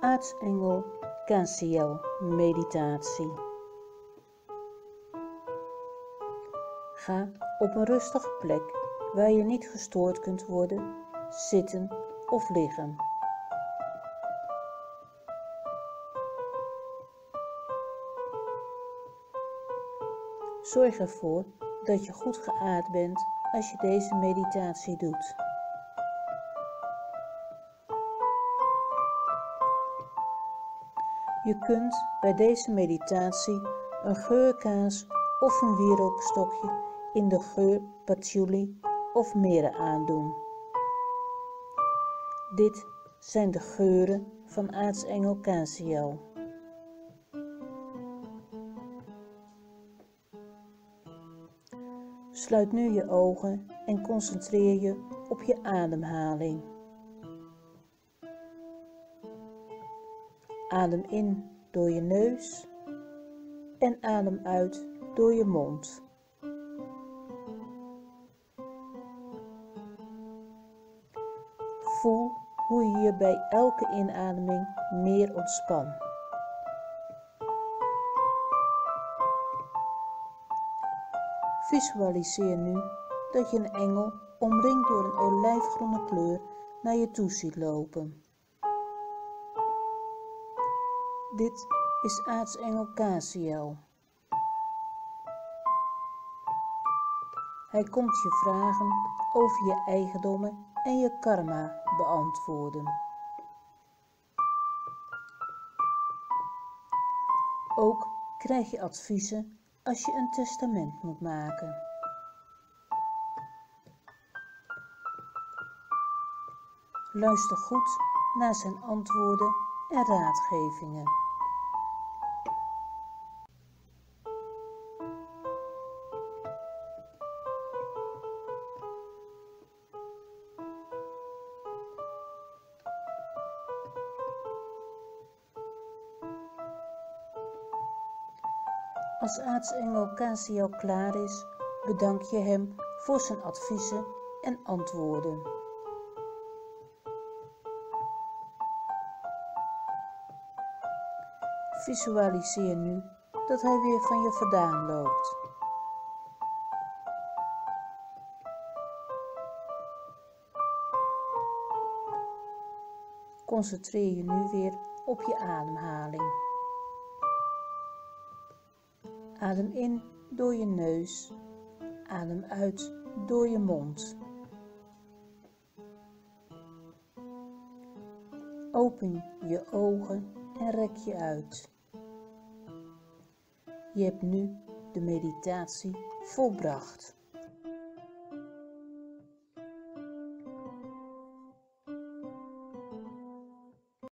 Aartsengel KCL meditatie. Ga op een rustige plek waar je niet gestoord kunt worden, zitten of liggen. Zorg ervoor dat je goed geaard bent als je deze meditatie doet. Je kunt bij deze meditatie een geurkaas of een wierookstokje in de geur patchouli of meren aandoen. Dit zijn de geuren van aartsengel Casiel. Sluit nu je ogen en concentreer je op je ademhaling. Adem in door je neus en adem uit door je mond. Voel hoe je je bij elke inademing meer ontspant. Visualiseer nu dat je een engel omringd door een olijfgroene kleur naar je toe ziet lopen. Dit is aartsengel Casiel. Hij komt je vragen over je eigendommen en je karma beantwoorden. Ook krijg je adviezen als je een testament moet maken. Luister goed naar zijn antwoorden en raadgevingen. Als aartsengel Casiel klaar is, bedank je hem voor zijn adviezen en antwoorden. Visualiseer nu dat hij weer van je vandaan loopt. Concentreer je nu weer op je ademhaling. Adem in door je neus, adem uit door je mond. Open je ogen en rek je uit. Je hebt nu de meditatie volbracht.